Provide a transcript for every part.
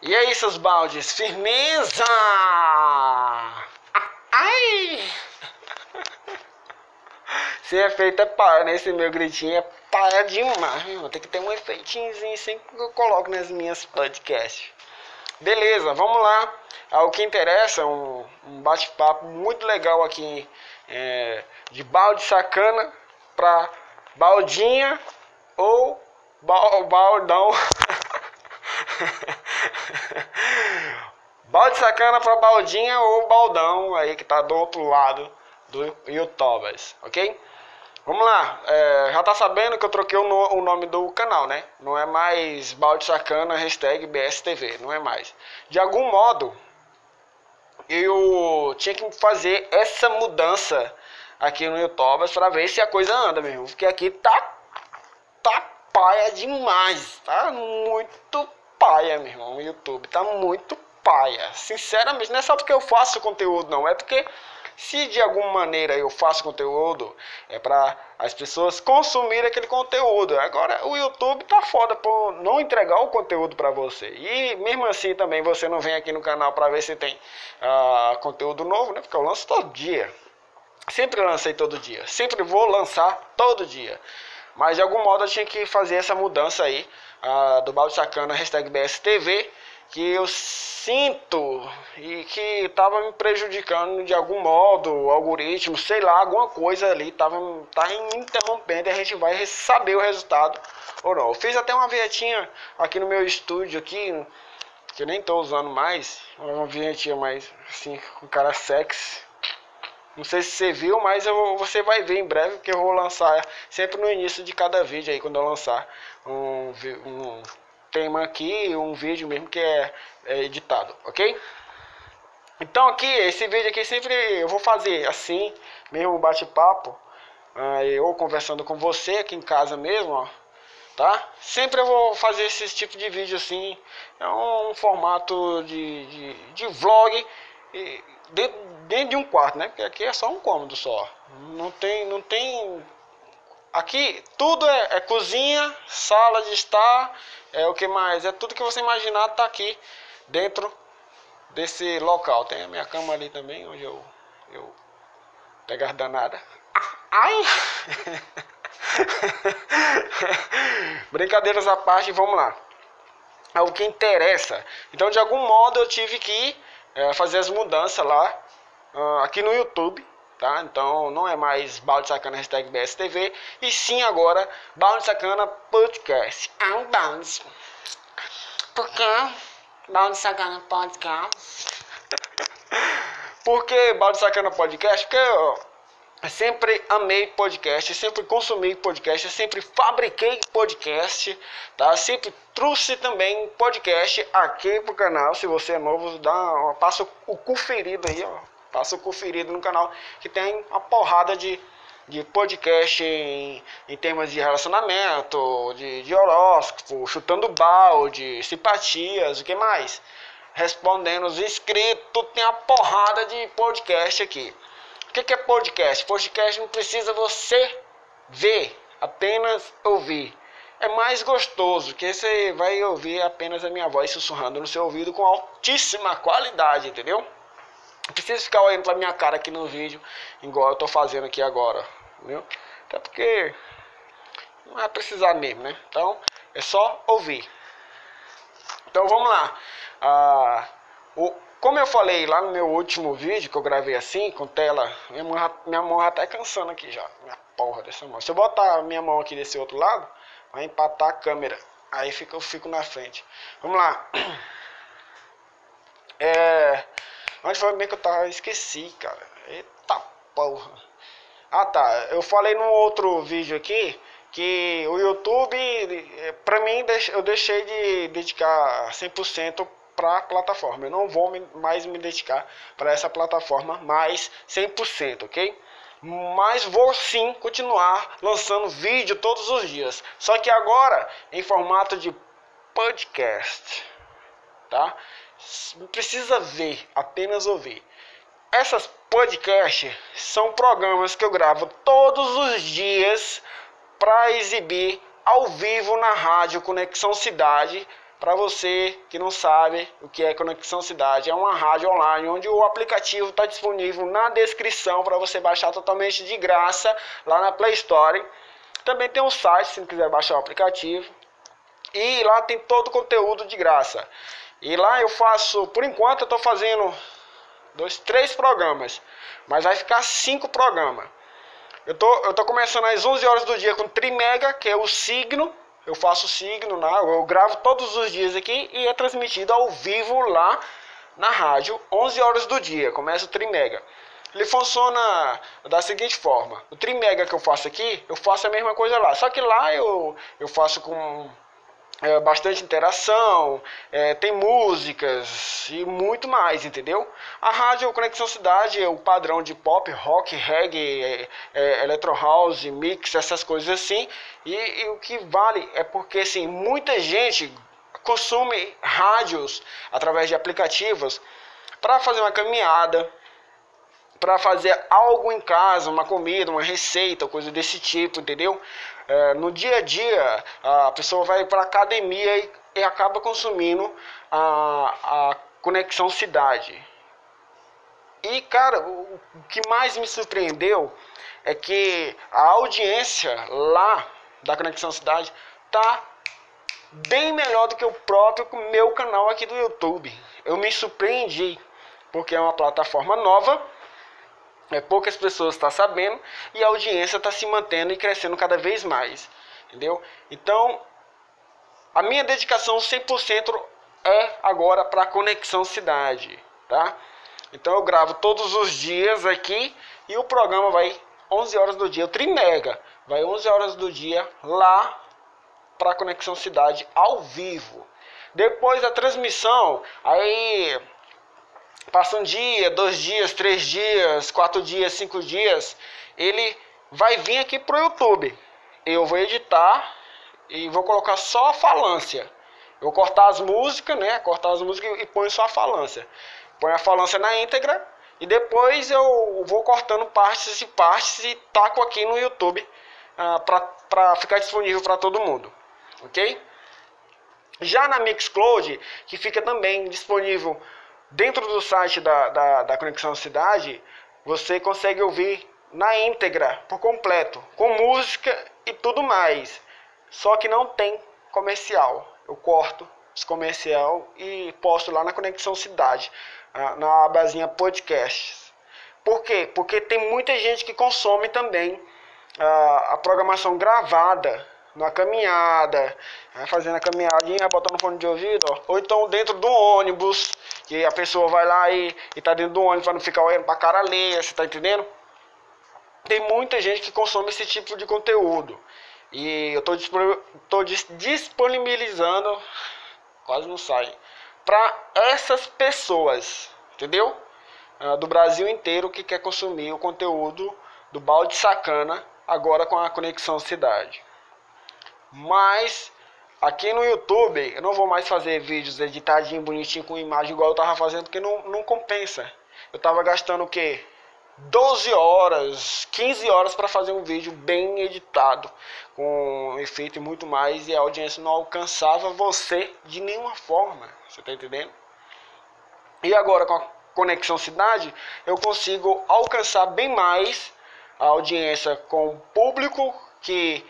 E aí, seus baldes, firmeza! Ai! Sem efeito é para, né? Esse meu gritinho é para demais, meu Tem que ter um efeitinho sempre que eu coloco nas minhas podcasts. Beleza, vamos lá. Ao que interessa, um, um bate-papo muito legal aqui é, de balde sacana para baldinha ou baldão. balde sacana para baldinha ou baldão aí que tá do outro lado do YouTube, ok? Vamos lá, é, já tá sabendo que eu troquei o, no, o, nome do canal, né? Não é mais balde sacana, hashtag BSTV, não é mais. De algum modo, eu tinha que fazer essa mudança aqui no YouTube para ver se a coisa anda mesmo. Porque aqui tá, tá paia demais, tá muito paia, meu irmão. O YouTube tá muito paia. Sinceramente, não é só porque eu faço conteúdo, não. É porque se de alguma maneira eu faço conteúdo, é para as pessoas consumirem aquele conteúdo. Agora o YouTube tá foda por não entregar o conteúdo para você. E mesmo assim também você não vem aqui no canal para ver se tem uh, conteúdo novo, né? Porque eu lanço todo dia. Sempre lancei todo dia. Sempre vou lançar todo dia. Mas de algum modo eu tinha que fazer essa mudança aí uh, do balde sacana hashtag BSTV que eu sinto e que estava me prejudicando de algum modo, o algoritmo, sei lá, alguma coisa ali estava tá me interrompendo e a gente vai saber o resultado ou não. Eu fiz até uma vinhetinha aqui no meu estúdio aqui, que eu nem estou usando mais, uma vinhetinha mais assim, com cara sexy. Não sei se você viu, mas eu, você vai ver em breve que eu vou lançar sempre no início de cada vídeo aí, quando eu lançar um, um tema aqui, um vídeo mesmo que é, é editado, ok? Então aqui, esse vídeo aqui sempre eu vou fazer assim, mesmo bate-papo, uh, ou conversando com você aqui em casa mesmo, ó, tá? Sempre eu vou fazer esse tipo de vídeo assim, é um, um formato de, de, de vlog, e, dentro, dentro de um quarto, né? Porque aqui é só um cômodo só. Não tem, não tem. Aqui tudo é, é cozinha, sala de estar, é o que mais? É tudo que você imaginar tá aqui dentro desse local. Tem a minha cama ali também, onde eu, eu as danadas. Ai! Brincadeiras à parte, vamos lá. É o que interessa. Então, de algum modo, eu tive que é, fazer as mudanças lá uh, aqui no YouTube, tá? Então não é mais Balde Sacana hashtag BSTV, e sim agora Balde Sacana Podcast. É um Balde. Por que Balde Sacana Podcast? Por que Balde Sacana Podcast? Porque eu sempre amei podcast, sempre consumi podcast, sempre fabriquei podcast, tá? Sempre trouxe também podcast aqui pro canal. Se você é novo, dá, passa o conferido aí, ó. Passa o conferido no canal que tem uma porrada de, de podcast em, em temas de relacionamento, de, de horóscopo, chutando balde, simpatias, o que mais? Respondendo os inscritos, tem uma porrada de podcast aqui. O que, que é podcast? Podcast não precisa você ver, apenas ouvir. É mais gostoso, que você vai ouvir apenas a minha voz sussurrando no seu ouvido com altíssima qualidade, entendeu? Não precisa ficar olhando pra minha cara aqui no vídeo, igual eu tô fazendo aqui agora, entendeu? Até porque não vai precisar mesmo, né? Então, é só ouvir. Então, vamos lá. Ah, o, como eu falei lá no meu último vídeo que eu gravei assim, com tela, minha mão, minha mão já tá cansando aqui já. Minha porra dessa mão. Se eu botar minha mão aqui desse outro lado, vai empatar a câmera. Aí fica, eu fico na frente. Vamos lá. É. Onde foi mesmo que eu tava? Esqueci, cara. Eita porra. Ah tá. Eu falei num outro vídeo aqui que o YouTube, pra mim, eu deixei de dedicar 100% para a plataforma. Eu não vou mais me dedicar para essa plataforma mais 100%, ok? Mas vou sim continuar lançando vídeo todos os dias. Só que agora em formato de podcast, tá? Não precisa ver, apenas ouvir. Essas podcasts são programas que eu gravo todos os dias para exibir ao vivo na rádio Conexão Cidade Para você que não sabe o que é Conexão Cidade, é uma rádio online onde o aplicativo está disponível na descrição para você baixar totalmente de graça lá na Play Store. Também tem um site se não quiser baixar o aplicativo. E lá tem todo o conteúdo de graça. E lá eu faço, por enquanto eu estou fazendo dois, três programas, mas vai ficar cinco programas. Eu tô, eu tô começando às 11 horas do dia com Trimega, que é o signo. Eu faço signo, né? eu gravo todos os dias aqui e é transmitido ao vivo lá na rádio, 11 horas do dia. Começa o Trimega. Ele funciona da seguinte forma: o Trimega que eu faço aqui, eu faço a mesma coisa lá. Só que lá eu, eu faço com é, bastante interação, é, tem músicas e muito mais, entendeu? A rádio Conexão Cidade é o padrão de pop, rock, reggae, é, é, electro house, mix, essas coisas assim. E, e, o que vale é porque assim, muita gente consome rádios através de aplicativos para fazer uma caminhada, para fazer algo em casa, uma comida, uma receita, coisa desse tipo, entendeu? É, no dia a dia, a pessoa vai para academia e, e, acaba consumindo a, a conexão cidade. E, cara, o, o que mais me surpreendeu é que a audiência lá da Conexão Cidade tá bem melhor do que o próprio meu canal aqui do YouTube. Eu me surpreendi, porque é uma plataforma nova é, poucas pessoas estão tá sabendo e a audiência está se mantendo e crescendo cada vez mais, entendeu? Então, a minha dedicação 100% é agora para a Conexão Cidade, tá? Então eu gravo todos os dias aqui e o programa vai 11 horas do dia, o Trimega, vai 11 horas do dia lá para a Conexão Cidade ao vivo. Depois da transmissão, aí Passa um dia, dois dias, três dias, quatro dias, cinco dias, ele vai vir aqui pro YouTube. Eu vou editar e vou colocar só a falância. Eu vou cortar as músicas, né? Cortar as músicas e ponho só a falância. Põe a falância na íntegra e depois eu vou cortando partes e partes e taco aqui no YouTube uh, para ficar disponível para todo mundo, ok? Já na Mixcloud, que fica também disponível Dentro do site da, da, da Conexão Cidade, você consegue ouvir na íntegra, por completo, com música e tudo mais. Só que não tem comercial. Eu corto os comercial e posto lá na Conexão Cidade, na abazinha podcasts. Por quê? Porque tem muita gente que consome também a, a programação gravada numa caminhada, fazendo a caminhadinha, botando fone de ouvido, ó. ou então dentro do ônibus, que a pessoa vai lá e, e tá dentro do ônibus para não ficar olhando pra cara alheia, você tá entendendo? Tem muita gente que consome esse tipo de conteúdo. E eu tô, tô disponibilizando, quase não sai, para essas pessoas, entendeu? Uh, do Brasil inteiro que quer consumir o conteúdo do balde sacana agora com a conexão cidade. Mas aqui no YouTube eu não vou mais fazer vídeos editadinho, bonitinho com imagem igual eu tava fazendo, porque não, não compensa. Eu tava gastando o quê? 12 horas, 15 horas para fazer um vídeo bem editado, com efeito e muito mais, e a audiência não alcançava você de nenhuma forma. Você tá entendendo? E agora com a Conexão Cidade, eu consigo alcançar bem mais a audiência com o público que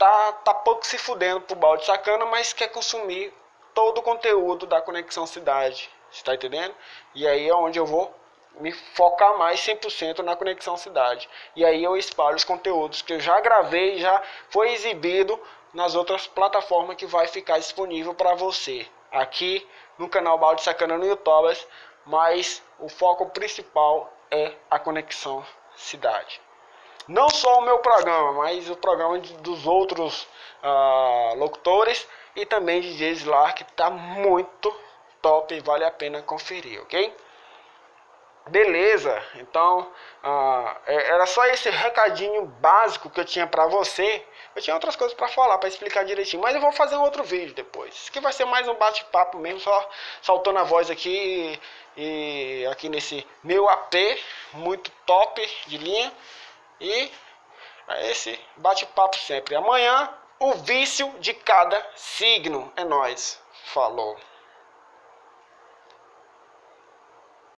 tá, tá pouco se fudendo pro balde sacana, mas quer consumir todo o conteúdo da Conexão Cidade. Você tá entendendo? E aí é onde eu vou me focar mais 100% na Conexão Cidade. E aí eu espalho os conteúdos que eu já gravei, já foi exibido nas outras plataformas que vai ficar disponível para você. Aqui no canal Balde Sacana no YouTube, mas o foco principal é a Conexão Cidade. Não só o meu programa, mas o programa de, dos outros uh, locutores e também de DJs lá que tá muito top e vale a pena conferir, ok? Beleza, então uh, era só esse recadinho básico que eu tinha para você. Eu tinha outras coisas para falar, para explicar direitinho, mas eu vou fazer um outro vídeo depois. Isso aqui vai ser mais um bate-papo mesmo, só saltando a voz aqui e aqui nesse meu AP, muito top de linha. E é esse bate-papo sempre. Amanhã, o vício de cada signo. É nós. Falou.